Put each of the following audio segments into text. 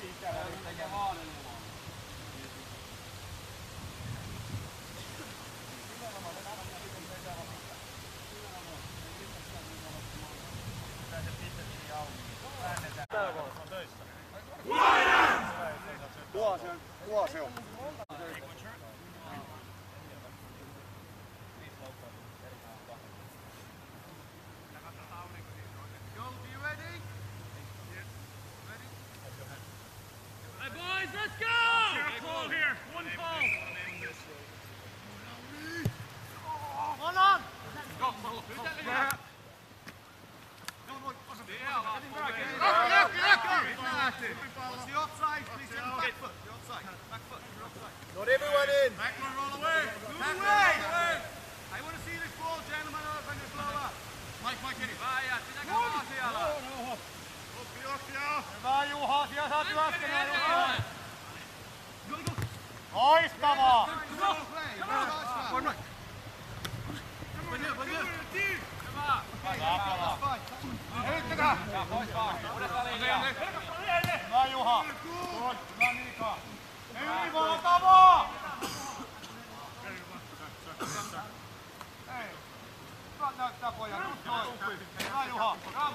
Tuo Guys, let's go! Get call here. One call. Hold on. Who's that? Not everyone in. Backman roll away. Move away. Away. I want to see this ball, gentlemen, or I'm going to blow up. Mike, Mike, get it. Vai, ja, ti da gatti, ja. No, no. Upp i oss, ja. Det var ju hårt, ja. Loistavaa! Heittäkää! Juha! Ei ylivaltavaa! Hei! Hyvä noin. Hyvä Juha! Ram!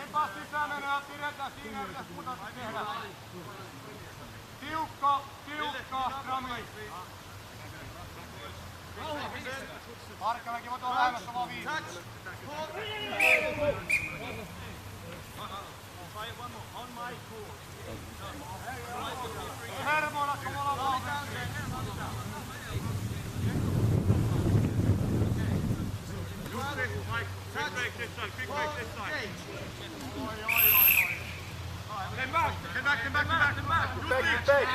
Eipä sisään mennä, pidetään siinä, mitä muuta tehdä. Tiukka, tiukka, Rami. Markkamäki voi tuolla lähemmässä vaan viisi. Hermona, kun ollaan valmiita. Come back, come back, come back, come back. Back, back.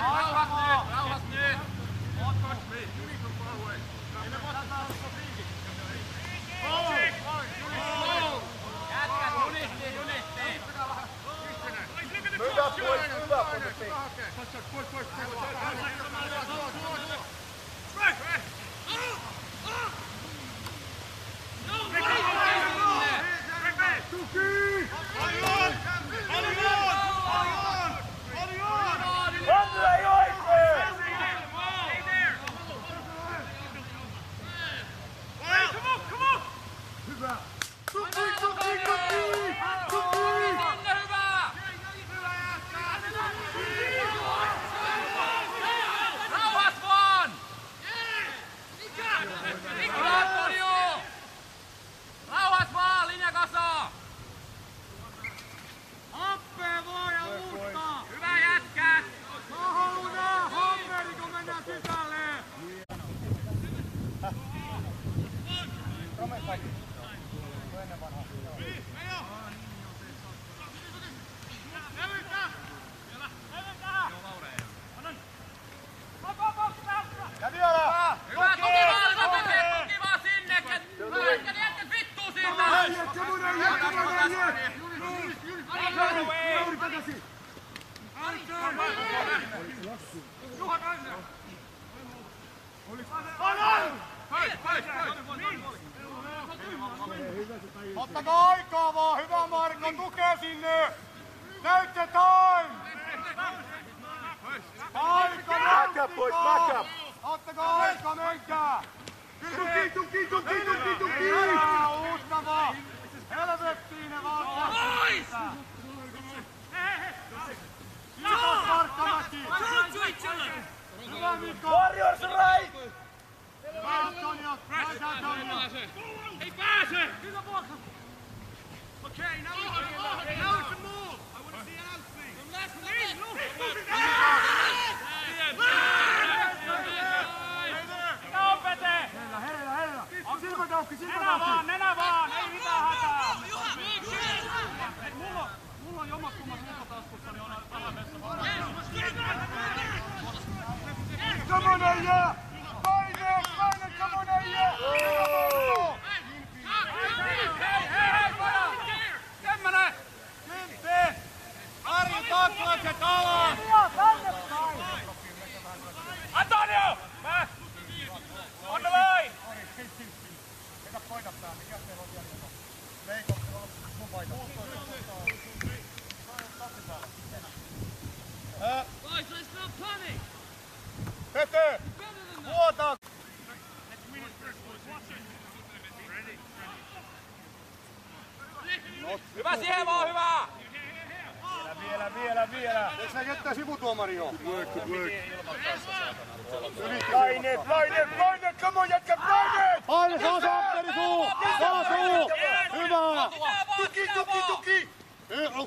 Rauhas nyt, rauhas nyt. Jätkät junisti, junisti. Move up, boys, move up on the feet. Andre,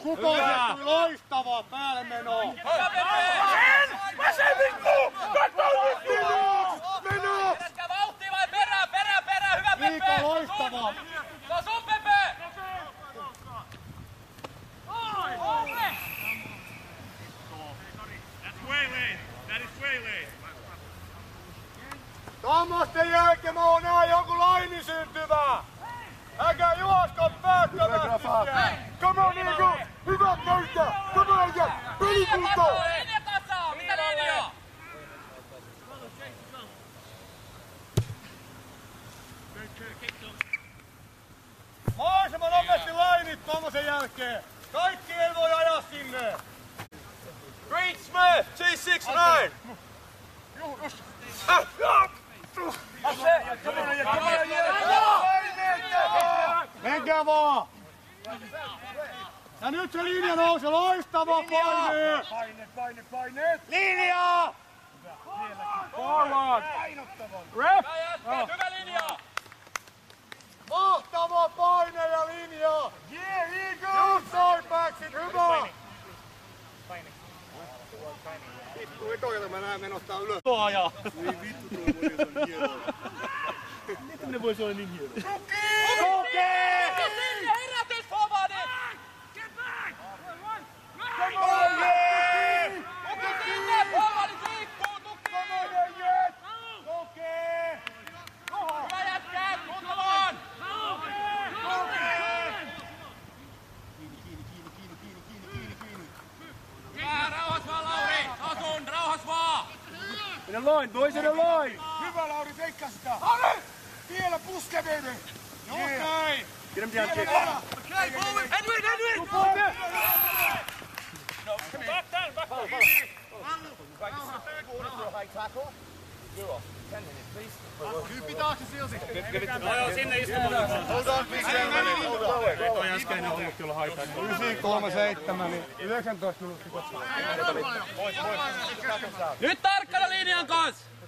Kukoiset, loistavaa päälle meno! Vasemmittu! Meno! Meno! Jätkä vauhtia vai perään, perään, perään! Hyvä Pepe! loistavaa! Se on sun Pepe! That's way late. That is way late. Tuommoisten jälkeen mä oon näin joku laini syntyvää! Äkä juosko päättävästi! Eiko! Eiko! Pelikunto! Linja tasaa! Mitä linjaa? Mahdollisimman nopeasti lainit tuommoisen jälkeen! Kaikki ei voi ajaa sinne! Green Smith, 269! Menkää vaan! Ja nyt se linja nousi, loistava paine! Paine, paine, paine! Linja! Forward! Ref! Hyvä linja! Mahtava paine ja linja! Yeah, Eagle! Outside backsit, hyvä! Vittu, etoilla mä näen menossa ylös. Tuo ajaa. Niin vittu, tuo voi olla hienoa. Miten ne voisi olla niin hienoa? Tuki! Sinne herätys, forwardit! Come on, yeah! Tuki sinne, forwardit liikkuu, tuki! Tuki! Hyvä jätkä, kuntoon! Hyvä, rauhas vaan, Lauri! Asun, rauhas vaan! In a a line! Hyvä, Lauri, feikkaa sitä! Ale! Vielä puske, baby! Okei! Get him down, kid. Okay, forward! Edwin, Edwin! Back down, back down! Tyyppi taakse, Silsi! No joo, sinne istumaan. Hold on, please, Toi äskeinen ollut kyllä haittaa. 937, niin 19 minuuttia. Nyt tarkkana linjan kanssa!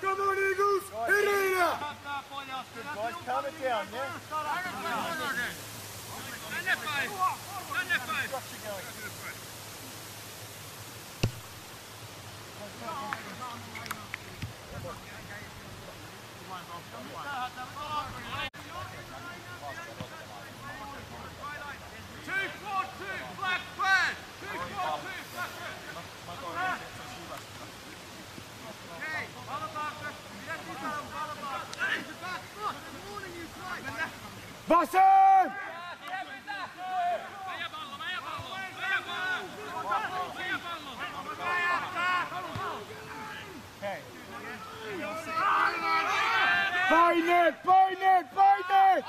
Come on, Eagles! Hit it up! Good guys, calm it down, yeah? Pallo! Paineet, paineet, paineet!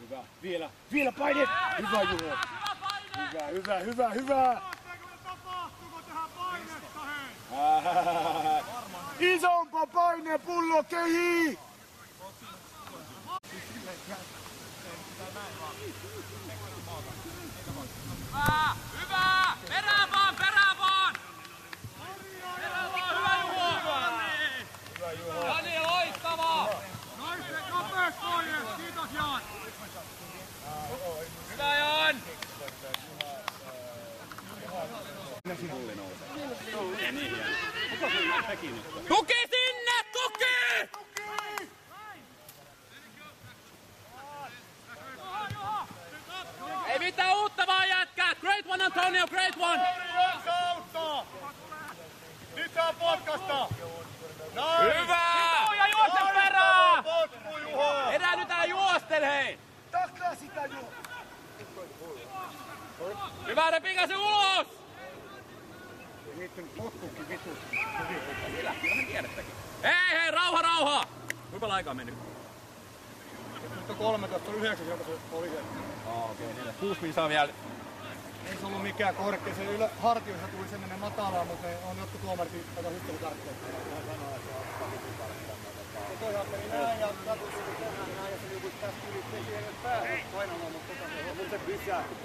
Hyvä, vielä, vielä paineet! Hyvä Juho! Hyvä! Hyvä, hyvä, hyvä, hyvä! Tapahtuuko tähän painetta hei? Ää, Isompa paine pullo kehi! Tuki sinne! Tuki! Ei mitään uutta vaan jätkät! Great one Antonio, great one! Kautta! Nyt saa potkasta! Näin! Hyvä! Ja juosta perään! Potku Juho! Enää nyt älä juostel hei! Taklaa sitä Juho! Hyvä, ne pikasi ulos! Niitten potkukin vitu. Hei hei, rauha rauha! Kuinka paljon aikaa mennyt? Nyt on 13, on 9, jonka se oli se. Kuusi pisaa vielä. Ei se ollut mikään korkea. Se ylä, hartioissa tuli sen ennen matalaa, mutta on jotkut tuomarit tätä hyttelytarkkeja. Hän sanoo, että se on pari kuukautta. Ja toisaalta meni näin ja näin se joku tästä yli teki edes päähän painamään, mutta tota se on. Mutta se pysähtyi.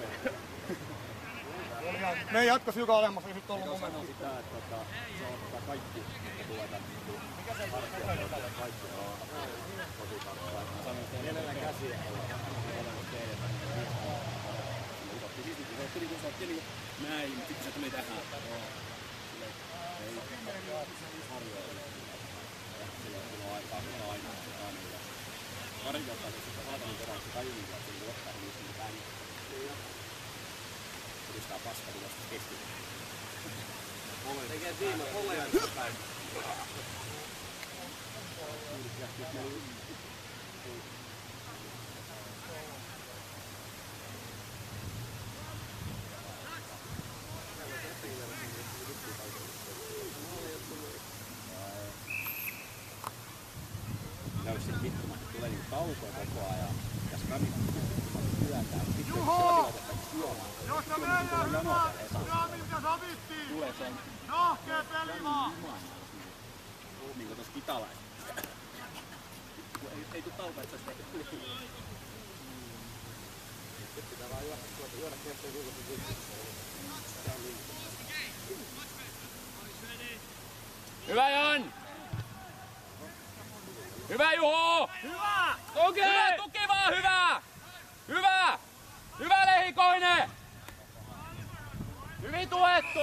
Me ei jatkas joka olemassa, ei sit ollut momentti. Sitä, että tota, se on tota kaikki, että tulee tänne. Mikä se on? Kaikki on mielellään käsiä olla Niin se otti niinku näin, mutta sitten se tuli tähän. Ei harjoilla. Kun kun jos sit vittu, kun tulee niinku taukoja koko ajan, ja skramit työntää, mutta sitten jos sillä otettaisiin juomaan, Jos sä meidän hyvä, hyvä miltä sovittiin. tulee se on Rohkea peli vaan. niin kuin tuossa kitalaisessa. Ei, ei tuu taukoja, että se olisi tehty. Sitten pitää vaan juoda, tuota, juoda kesken viikossa Hyvä Jan! Hyvä Juho! Hyvä! Tuki! Hyvä tuki vaan, hyvä! Hyvä! Hyvä Lehikoinen! Hyvin tuettu!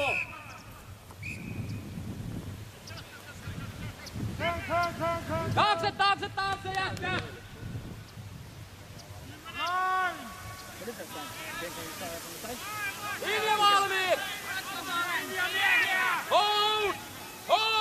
Sen, sen, sen, sen. Taakse, taakse, taakse jätkä! Näin. Linja valmiit! Hold! Hold! Right.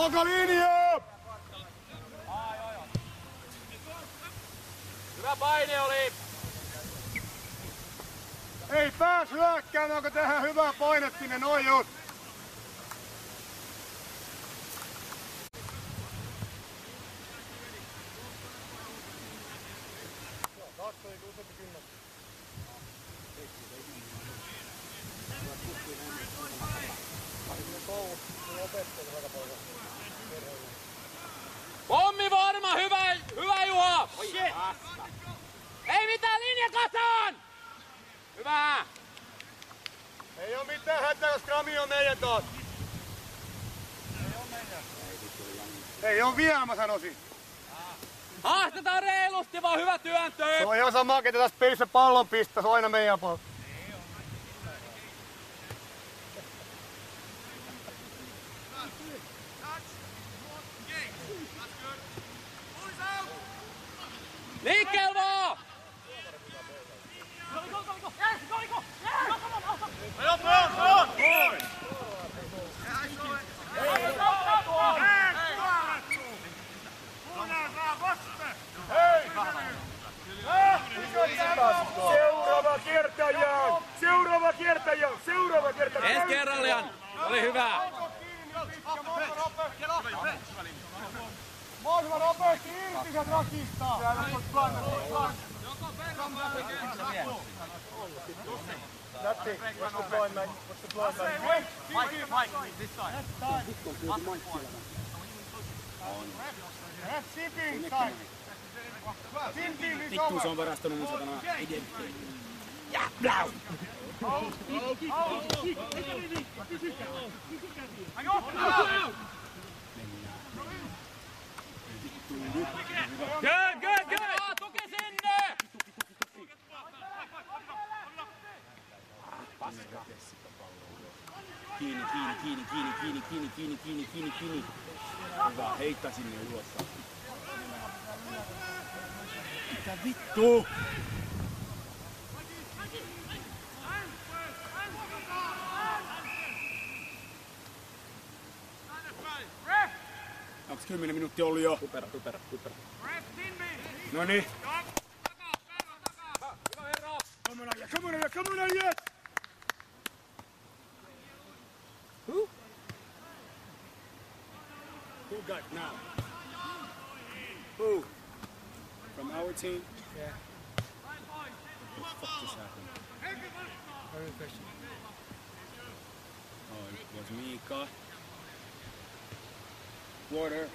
Ó, Golini, Juha. Ei mitään linja kasaan. Hyvä. Ei oo mitään hätää, jos Krami on meidän taas. Ei oo vielä, mä sanoisin. Haastetaan reilusti, vaan hyvä työntö. Se on ihan sama, ketä tässä pelissä pallon pistää, se on aina meidän pallo. Mitä vittu? Onks 10 minuuttia ollut jo? Tupera, tupera, tupera. No niin. Hyvä herra. Come on, yeah, come on, yeah, come on, yeah. Who? Who got now? Who? 14? Yeah. What just happened? Question. Oh, it was me caught. Water.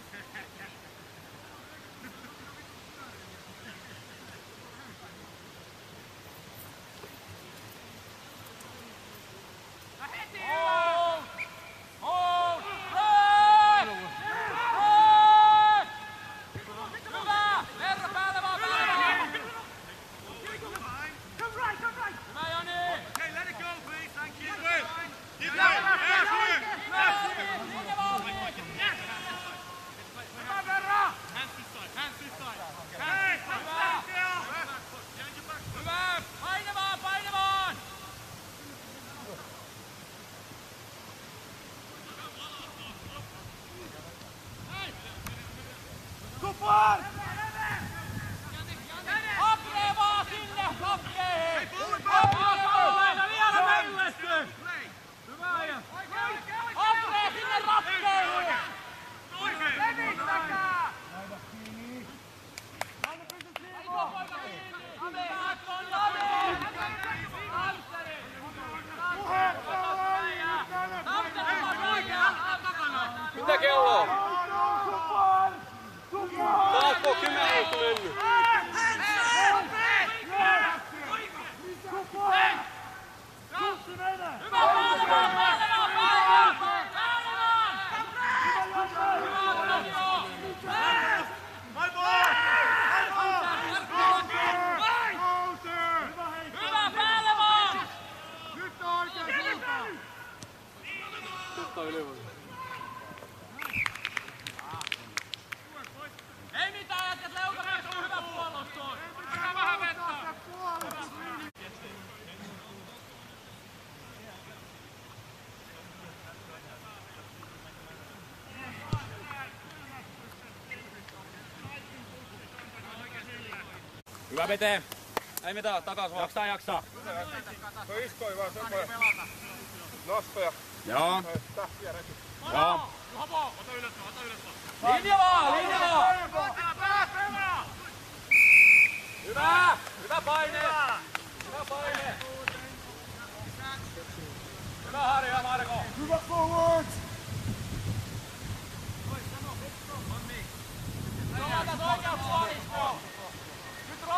Hyvä Pete. Ei mitään, takas vaan. Jaksaa, jaksaa. Se on iskoi vaan semmoinen nostoja. Joo. Tähtiä reki. Joo. Hopo, ota ylös, ota ylös. Linja vaan, linja vaan. Hyvä. Hyvä paine. Hyvä paine. Hyvä Harri, hyvä Marko. Hyvä forward! Tuotas oikeat puolisko.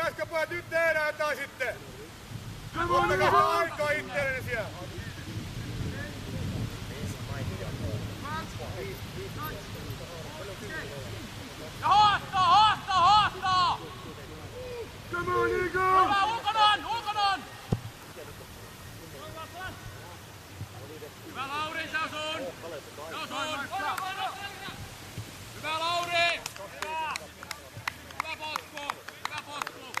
Pitäisikö pojat nyt tehdä jotain sitten? Ottakaa aikaa itselleni siellä. Ja haasto, haasto, haasto! Come on! Hyvä, ulkonon, ulkonon! Hyvä Lauri, se on sun! Se on sun! Hyvä Lauri! Hyvä! Hyvä potku! Hyvä potku!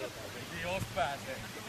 Jos. Jumalauta.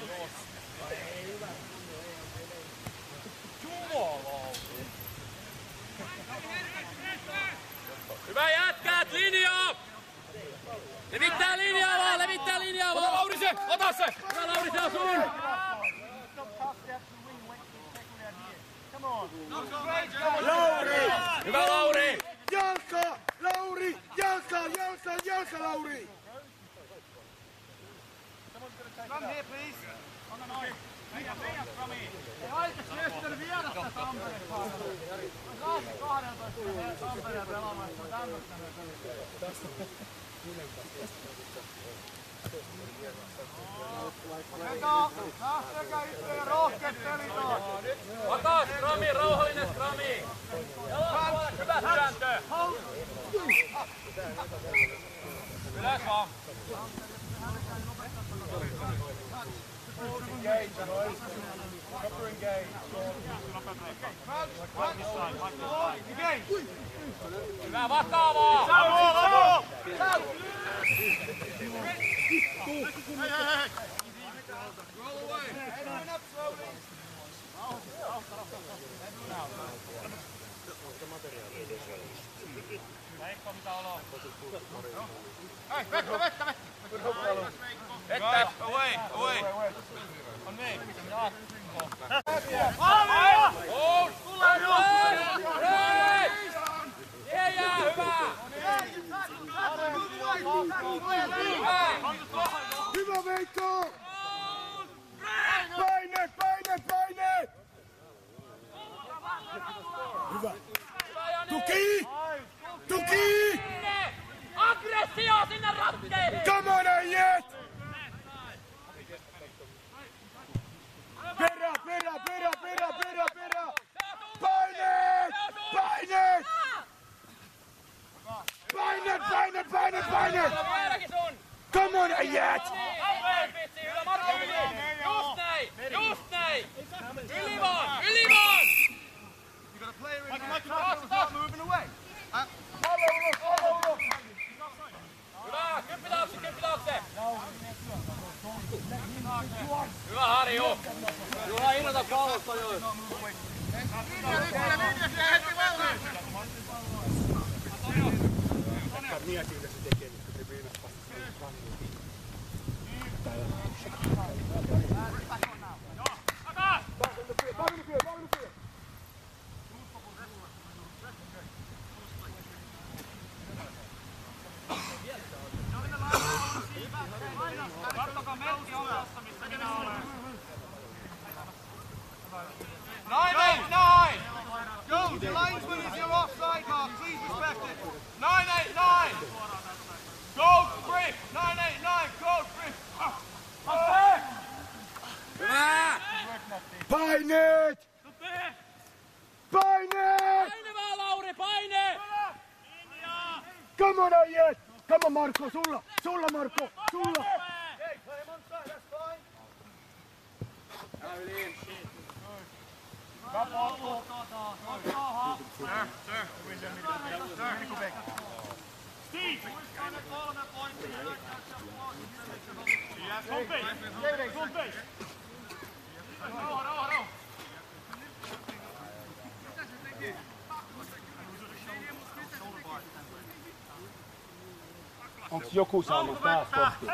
Onks joku saanut taas kohti?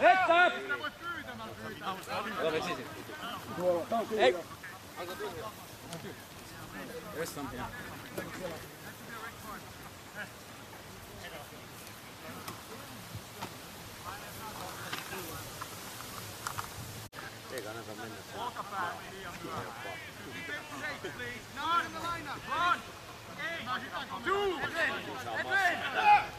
Että! Ei! There's something. Nine in the lineup. One. Come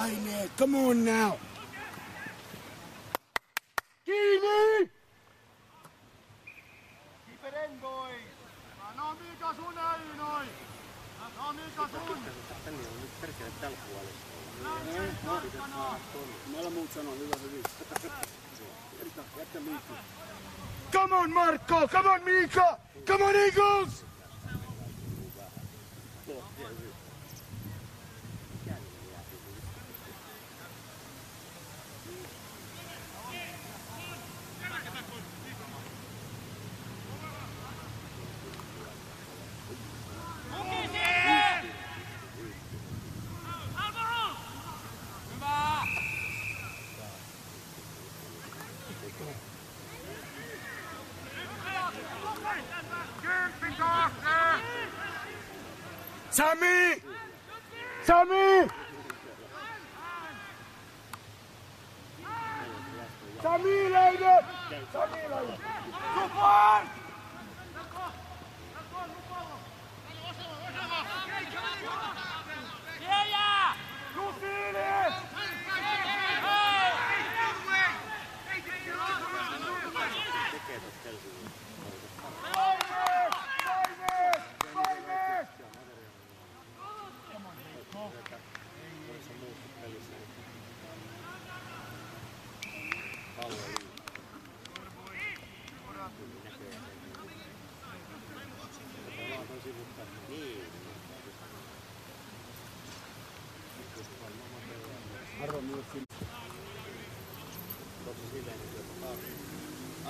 Paineet! Come on now! Kiinni! Keep it in, boys. No Mika sun ei noin. No Mika sun. Come on, Marko! Come on, Mika! Come on, Eagles! Hyvä! Kymppi taakse. Sami! Sami!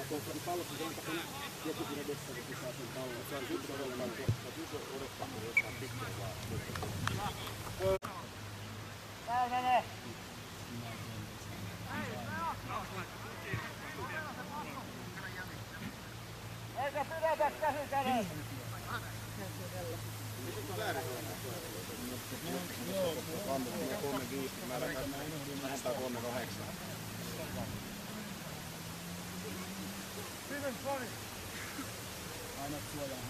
äh, no, siis se on- pallossa, niin pallossa se on takana joku siinä edessä, kun saa sen pallon. Se on yksi odottaa, se on yksi odottaa, kun funny. I'm not sure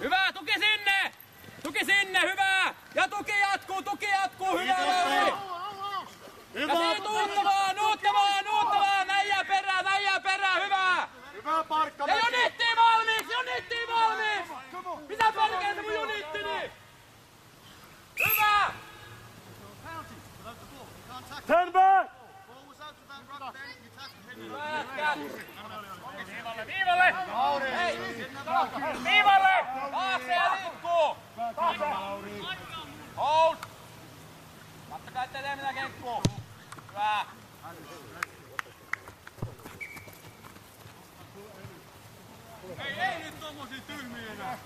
Hyvä, tuki sinne! Tuki sinne, hyvä! Ja tuki jatkuu, tuki jatkuu, hyvä Lauri! Ja siitä uuttavaa, uuttavaa, uuttavaa! Väijää perään, väijää perään, hyvä! Hyvä parkka, Ja Junitti valmiiksi, Junitti valmiiksi! Mitä perkeitä mun Junittini? Hyvä! Stand back! Hyvä jätkät! Viivalle! Hei! Viivalle! Taakse ja liikkuu! Hold! Kattokaa ettei tee mitään kenkkuu. Hyvä! Ei, ei nyt tommosia tyhmiä enää.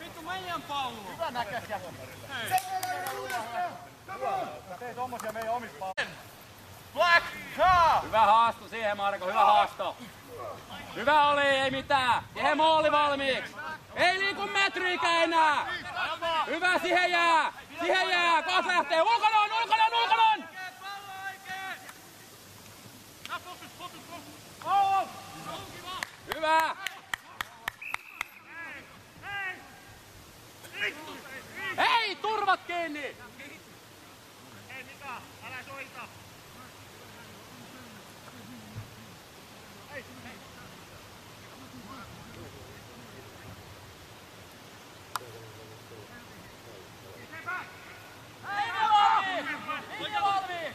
Vittu meidän pallo. Hyvä näköisiä. Tee tommosia meidän omissa palloissa. Black car! Hyvä haasto siihen Marko, hyvä haasto. Hyvä oli, ei mitään. Siihen mooli valmiiksi. Ei liiku metriikä enää. Hyvä, siihen jää. Siihen jää. Kaas lähtee. Ulkonon. Pallo oikein! Hyvä. Hei, turvat kiinni. Hei Mika, älä soita. Linja valmiin. Linja valmiin.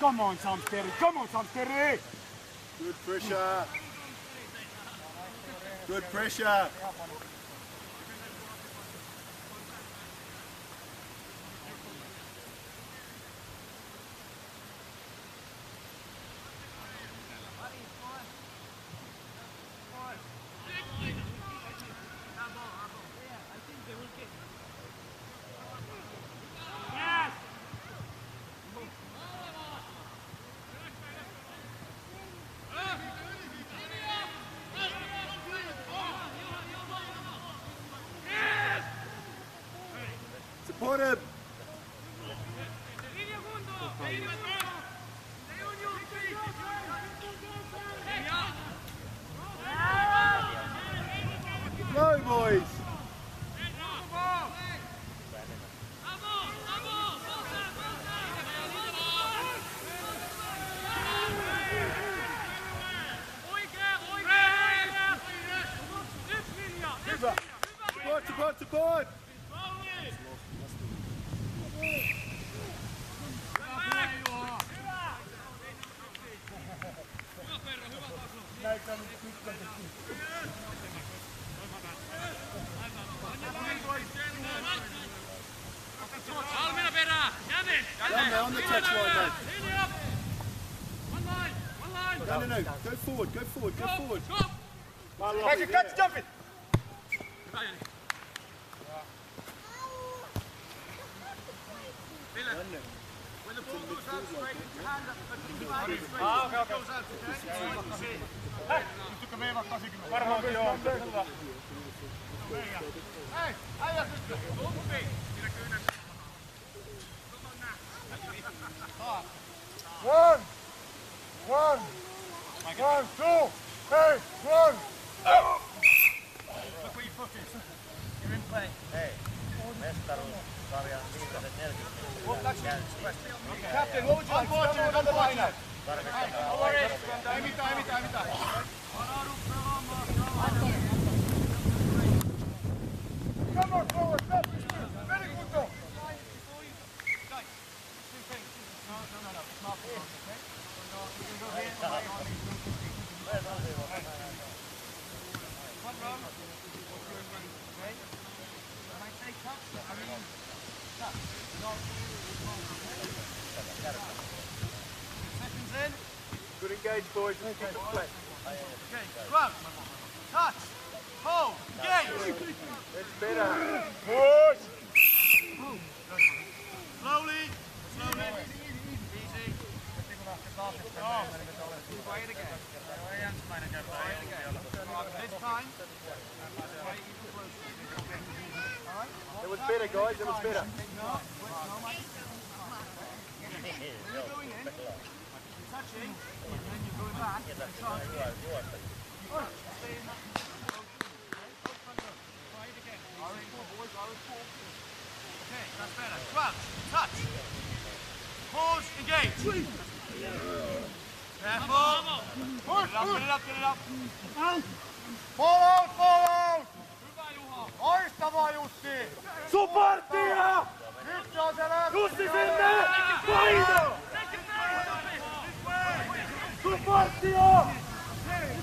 Come on, Samsteri! Come on, Samsteri! Good pressure. Good pressure. Forward, go forward, go forward. Stop! Catch it, catch, jump it! Hyvä Jani. When the ball goes out straight, put your hand up, but keep your hand straight. Ah, okei, okei. Goes out, okay? Pystytkö meivaa 80? Varmaan kyllä joo. Hei, äijä sitten. One! One! One, two! Hey, one! Look where your foot is. You're in play. Captain, what would you like? Unfortunate on the line now. Ei mitään, ei mitään, ei mitään. Good engage, boys. Keep it flat. Okay, grab. Touch. Hold. Engage. That's better. Push! Slowly. Slowly. Easy. This time. That was better, guys. That was better. You're going in. You're touching. And then you're going back. And touch. Stay in that. Try it again. Okay, that's better. Grab. Touch. Pause. Engage. Careful. Push, Get it up, push! get it up, get it up. Fall out, fall out! Loistavaa Jussi! Sun parttia! Nyt se on se lähtö! Jussi sinne! Paino! Sun parttia! Hei,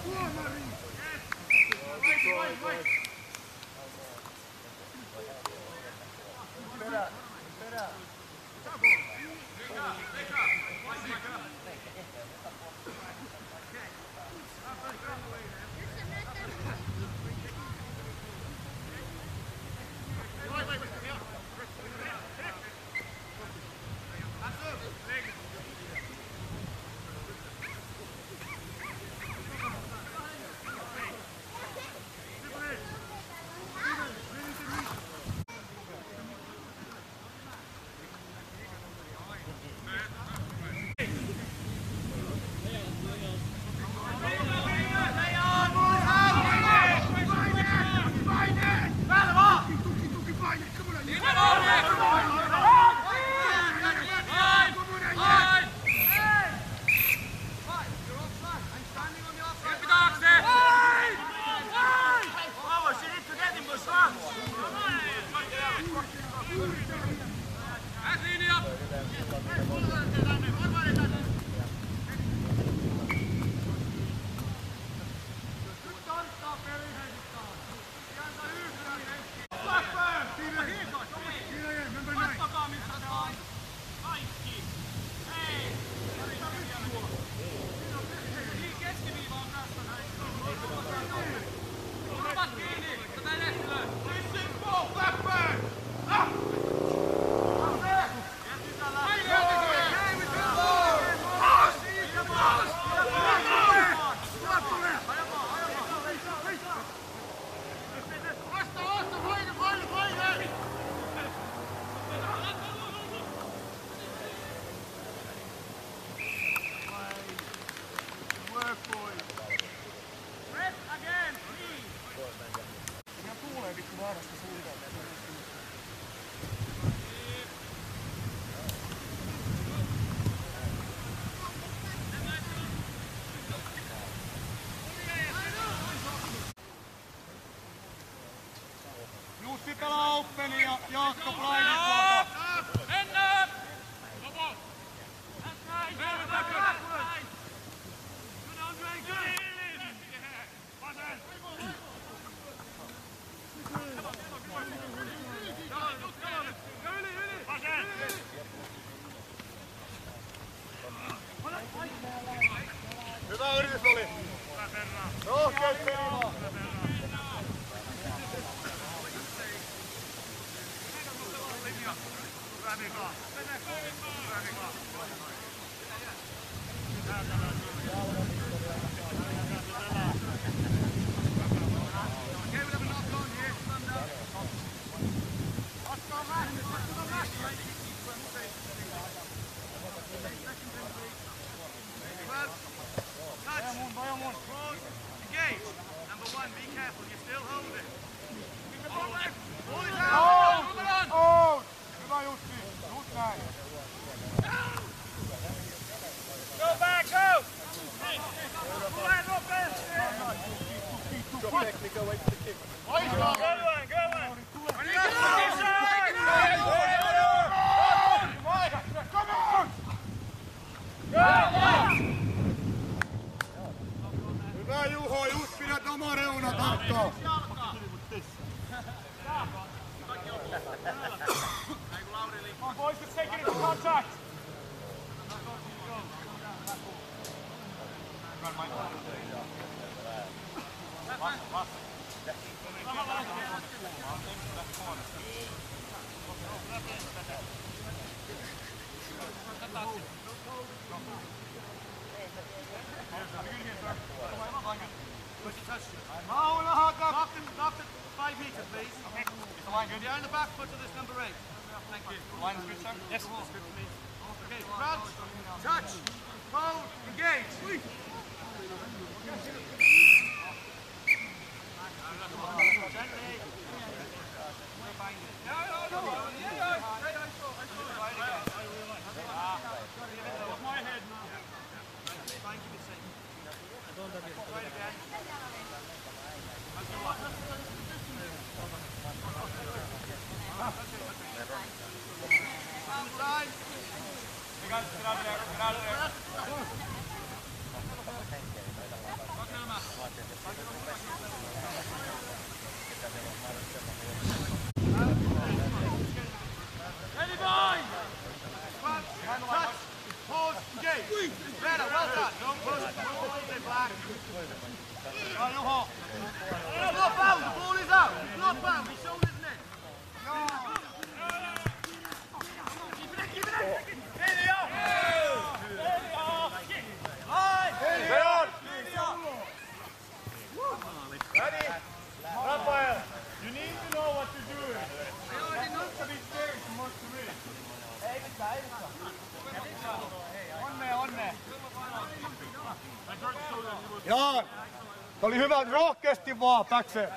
Niin hyvä, rohkeasti vaan, Päkse.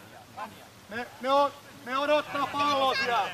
Me, me, on, me odottaa palloa siellä.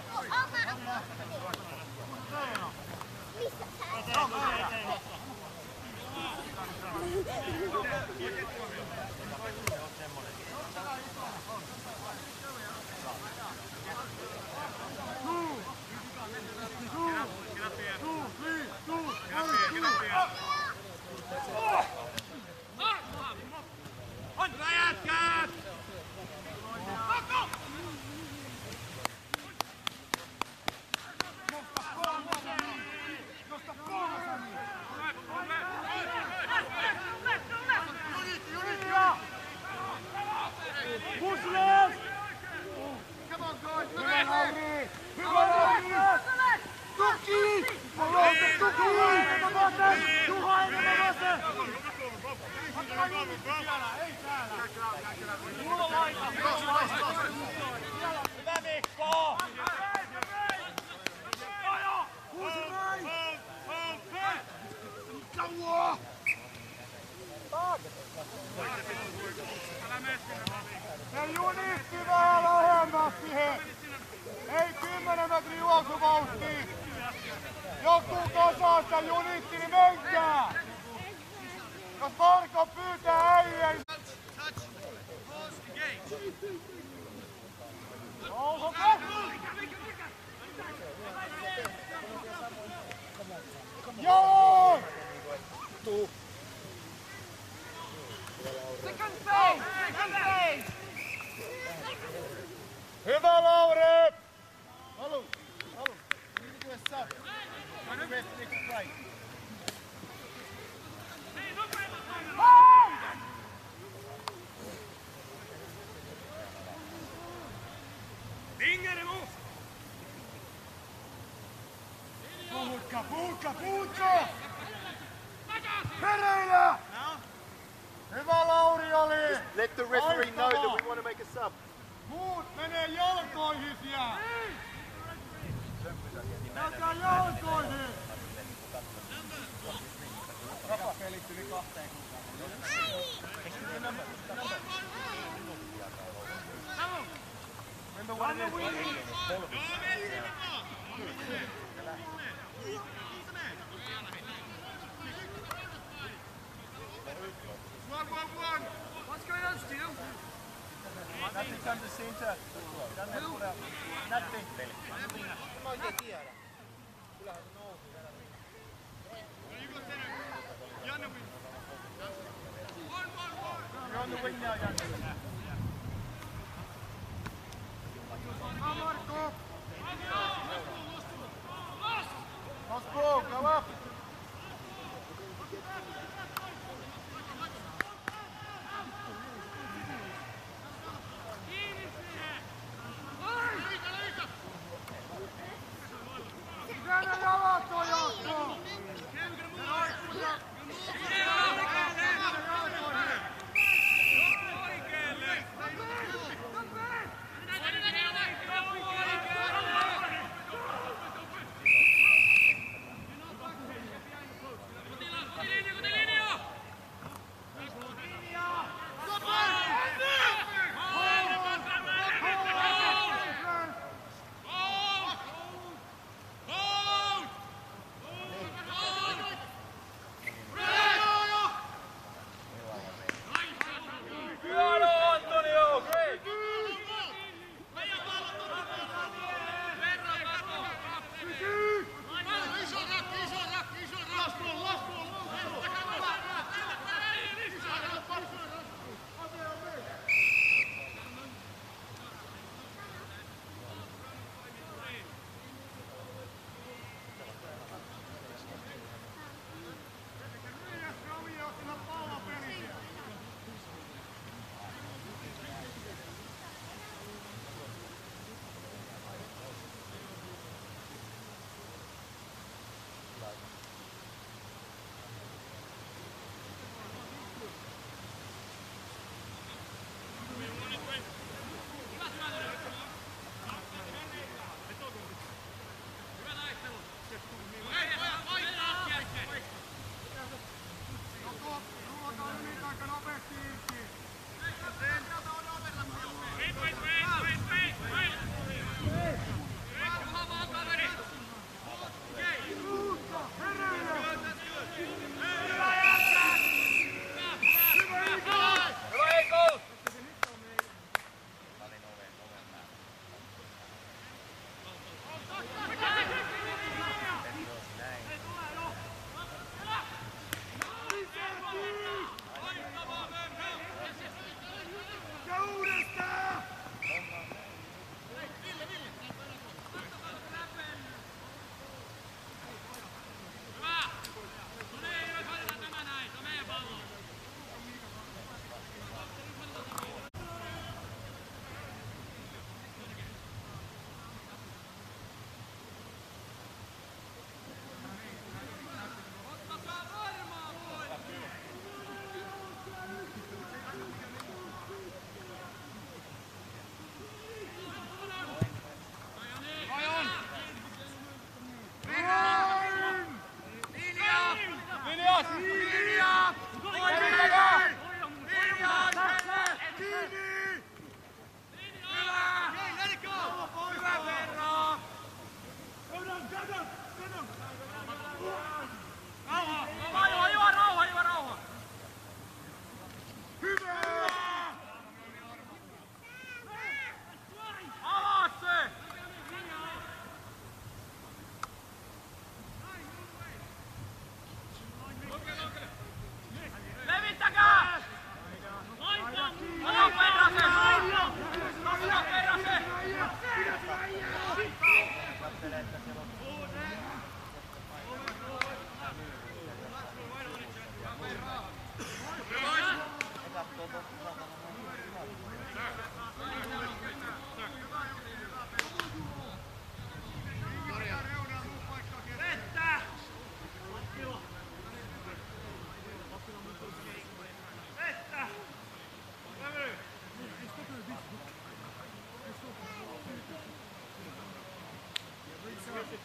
Pucha, Pucha! Pereira! Hyvä Let the referee know that we want to make a sub. Muut menee jalkoihin siellä! Älkää jalkoihin! Rapa pelittyy kahteen. Remember what it is? What's going on, Stu? Nothing comes to centre. Nothing. You're on the wing now, Jan. Go!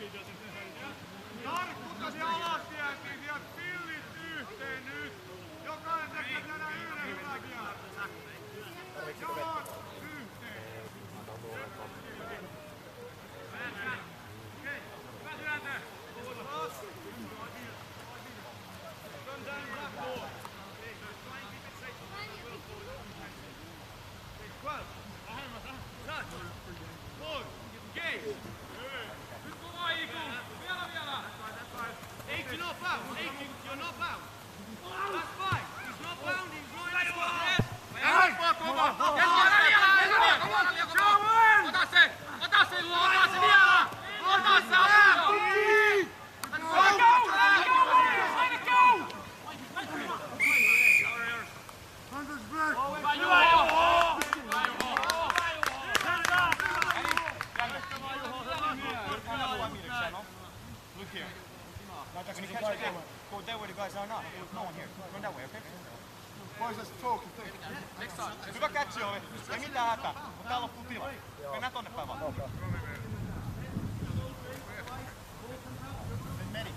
doesn't Boys, let's talk and think. Hyvä catch oli. Ei mitään hätää. Mutta täällä loppuu tila. Mennään tonne päin vaan. Many.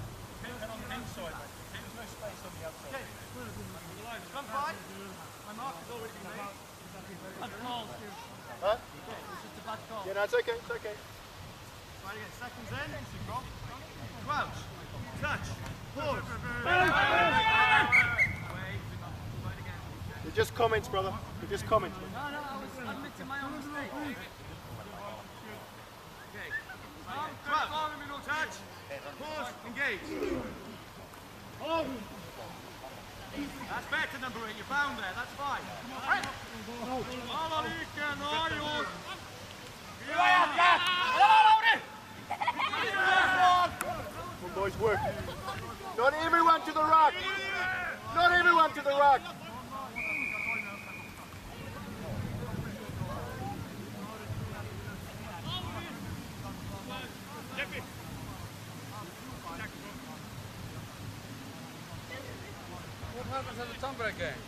Head on inside. There's no space on the outside. Come fight. Huh? Yeah, no, it's okay. It's okay. Right again. Seconds in. Crouch. Touch. Pause. They're just comments, brother. They're just comments. Crouch. Touch. Pause. Engage. That's better, number eight. You're bound there. That's fine. Ala liikkeen ajuus. Hyvä jätkä! Älä Lauri! Come on, boys, work. Not everyone to the rock. Not everyone to the rock. Africa.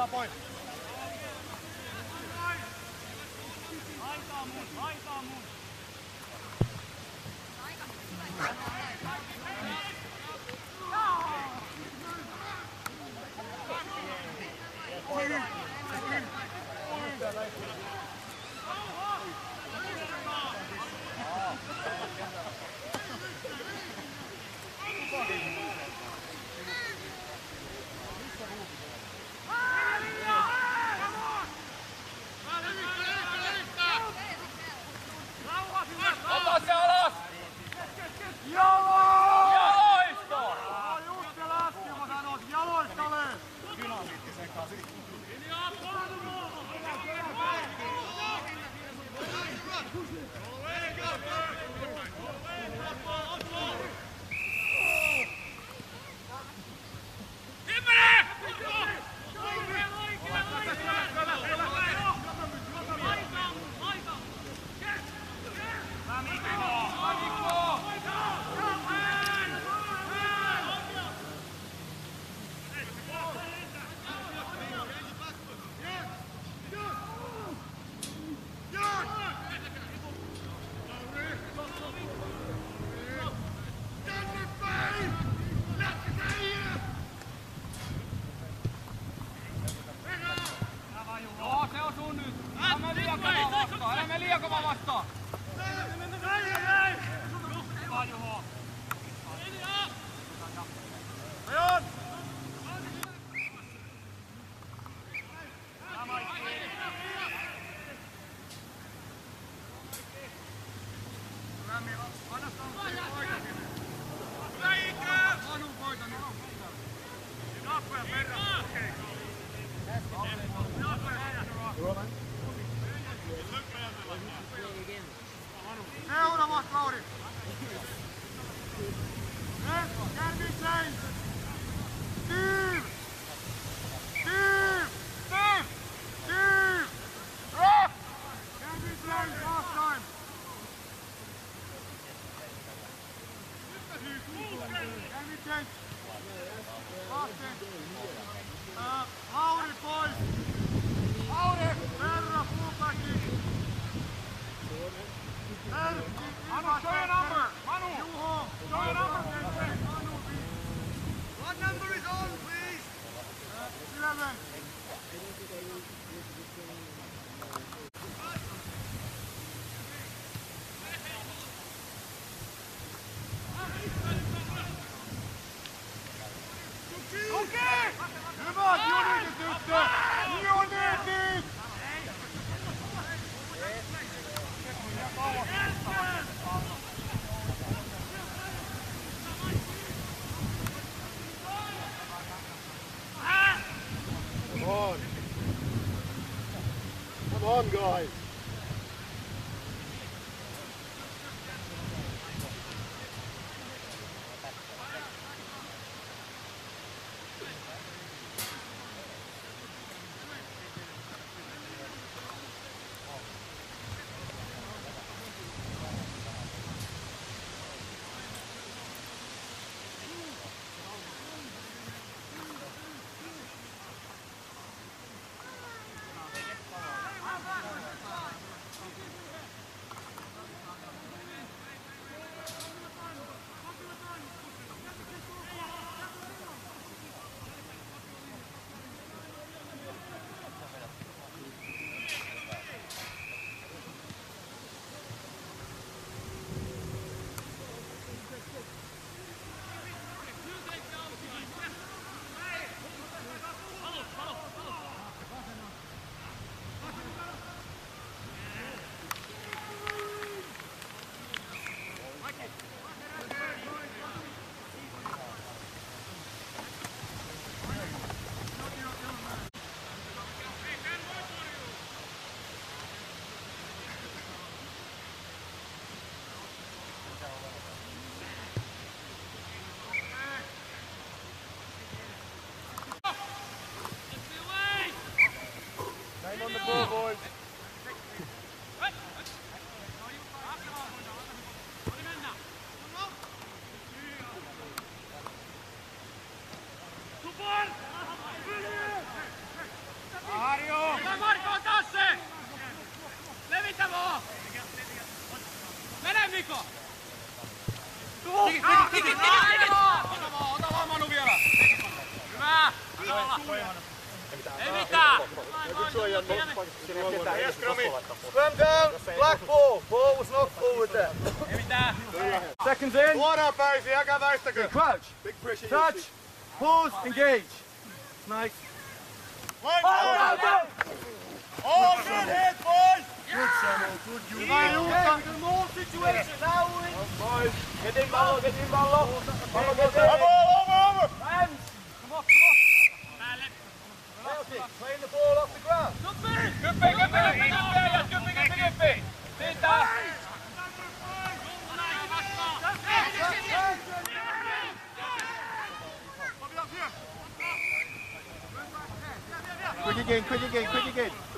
Minuuttia vaihdetaan Come Seconds in. Luodaan päisiä, älkää väistäkö. Crouch. Big pressure. Touch. Pause. Engage. Nice. Line down. All good hit, boys. Hyvä Jukka. More situation, allowing Boys. Get in pallo, get in pallo. Pallo, get in. Come on, over, over. Hands. Come on, come on. Healthy. Playing the ball off the ground. Kyppi, kyppi, kyppi, kyppi, äijät, kyppi, kyppi, kyppi! Again, quick again, quick again.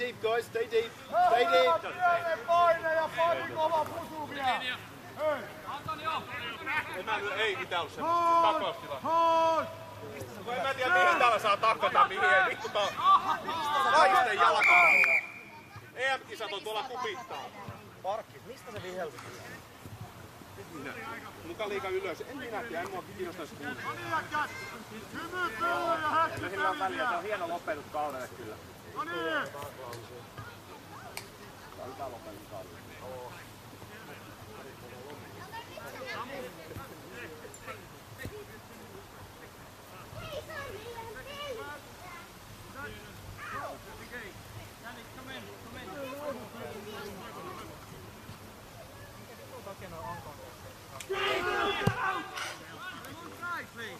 Deep, guys. Stay deep. Stay deep. Mä, ei mitään ollut Hold! Taklaustila. Hold! En mä tiedä mihin täällä saa taklata, mihin ei. Vittu tää naisten jalkapallo. EM-kisat on tuolla kupittaa. Parkki, mistä se vihelsi? Minä. Muka liika ylös. En minä tiedä, en mua kiinnostaisi kuulla. Hymy pyy ja häkki peliä! hieno lopetus kaudelle kyllä. No niin!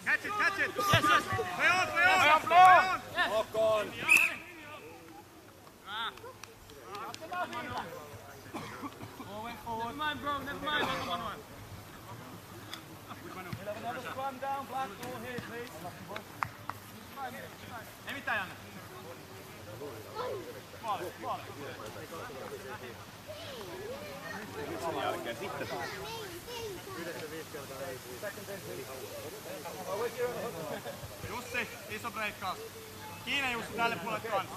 Catch it, catch it! Yes, yes! Play on, play on! Play on! Lock on. Never mind, bro, never mind, Otto Manuel. Ei mitään, Janne. Jussi, iso breikkaus. Kiinni Jussi tälle puolelle kanssa.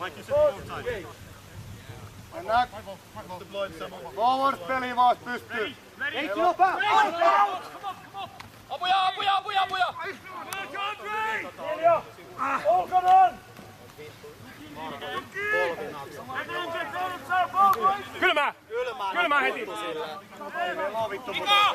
Mike, you said hold, both sides. Mennään. Forward peli vaan pystyy. Ei pää! Apuja, apuja, apuja, apuja! Neljä! Olkanen! Kylmää! Kylmää heti! Ei meillä oo vittu muuta.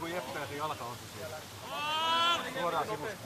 Jeppe ja siinä jalkaosu siellä. Suoraan sivusta.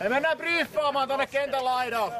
Me mennään briefaamaan tonne kentän laidalle.